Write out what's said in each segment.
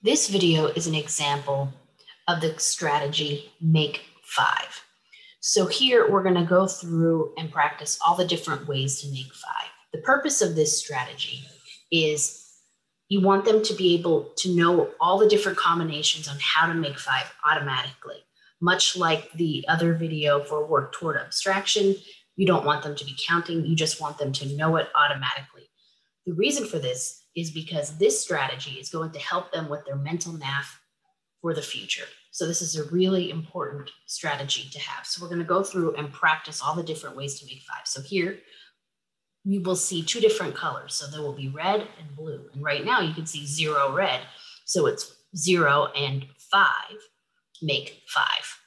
This video is an example of the strategy make five. So here we're gonna go through and practice all the different ways to make five. The purpose of this strategy is you want them to be able to know all the different combinations on how to make five automatically. Much like the other video for work toward abstraction, you don't want them to be counting, you just want them to know it automatically. The reason for this is because this strategy is going to help them with their mental math for the future. So this is a really important strategy to have. So we're going to go through and practice all the different ways to make five. So here we will see two different colors. So there will be red and blue. And right now you can see zero red. So it's zero and five make five.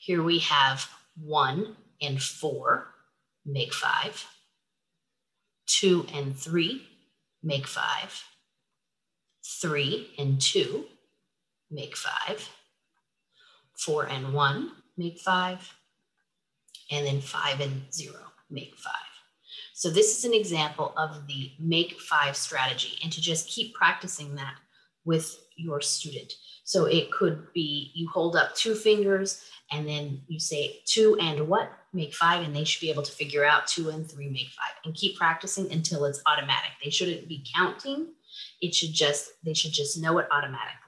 Here we have one and four make five. Two and three make five. Three and two make five. Four and one make five and then five and zero, make five. So this is an example of the make five strategy and to just keep practicing that with your student. So it could be you hold up two fingers and then you say two and what make five and they should be able to figure out two and three make five and keep practicing until it's automatic. They shouldn't be counting. It should just, they should just know it automatically.